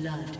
Blood.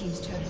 Team's turret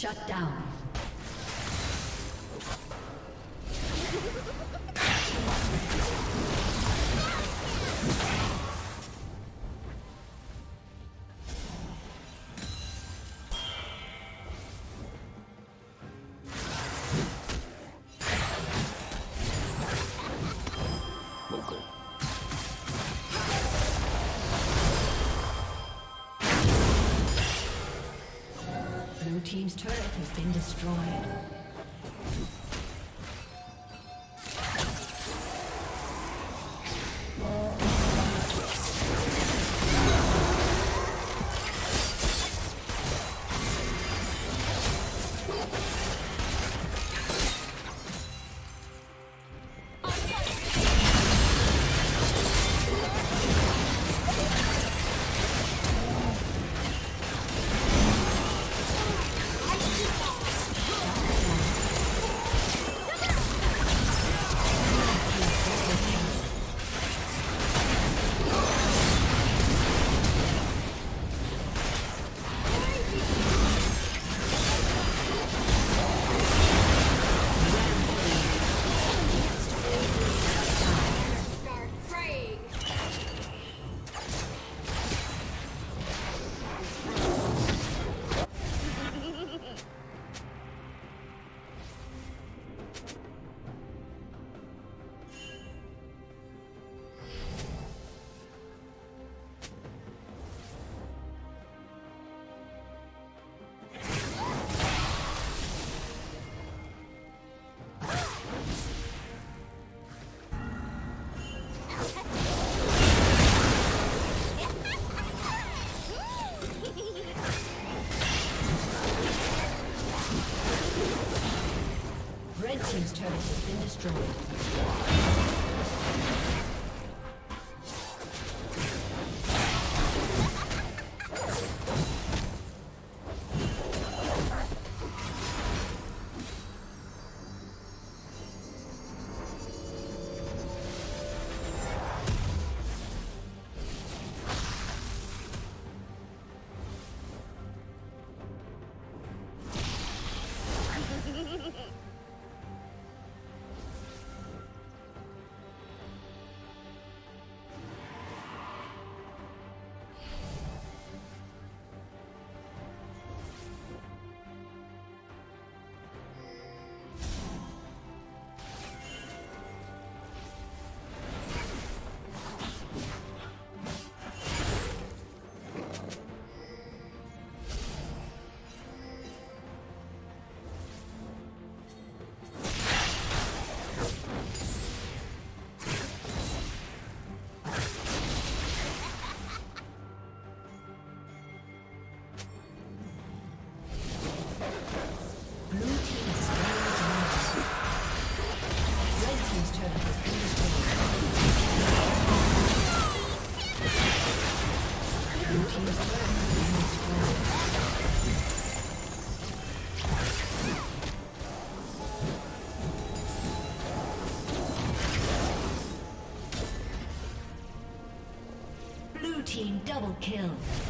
Shut down. Been destroyed. Kill.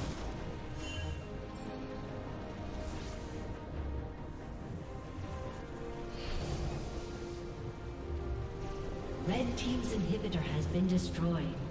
Been destroyed.